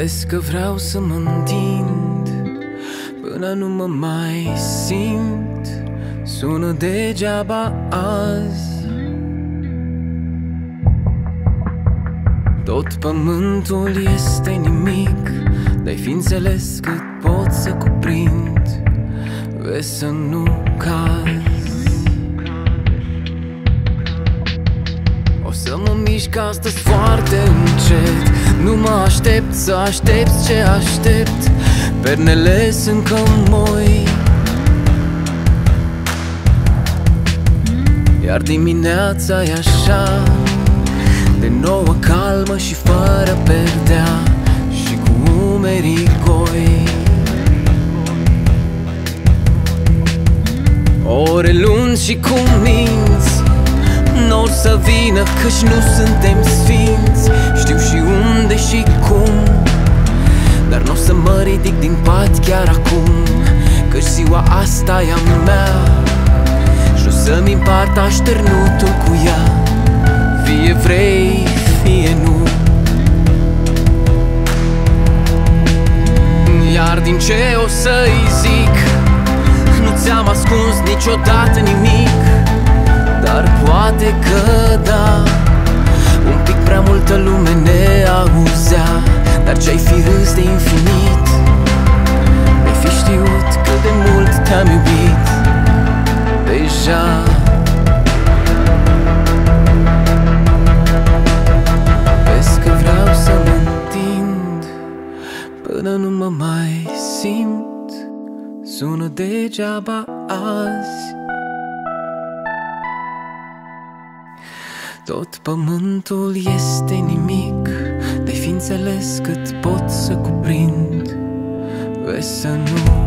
Vezi că vreau să mă întind Până nu mă mai simt. Sună degeaba azi. Tot pământul este nimic Dai fi înțeles cât pot să cuprind. Vezi să nu cazi O să mă mișc astăzi foarte încet. Nu mă aștept să aștept ce aștept. Pernele sunt ca moi. Iar dimineața e așa De nouă calmă și fără perdea Și cu umerii goi. Ore lungi și cu minți Nu o să vină căci nu suntem sfinți. Știu și unde și cum Dar nu o să mă ridic din pat chiar acum Căci ziua asta e a mea. Și o să-mi împart așternutul cu ea Fie vrei, fie nu. Iar din ce o să-i zic Nu ți-am ascuns niciodată nimic Dar poate că da. Un pic prea multă lume ne auzea. Dar ce-ai fi râs de infinit? Ai fi știut cât de mult te-am iubit Deja. Vezi că vreau să mă întind Până nu mă mai simt. Sună degeaba azi Tot pământul este nimic De fi înțeles cât pot să cuprind. Vezi să nu cad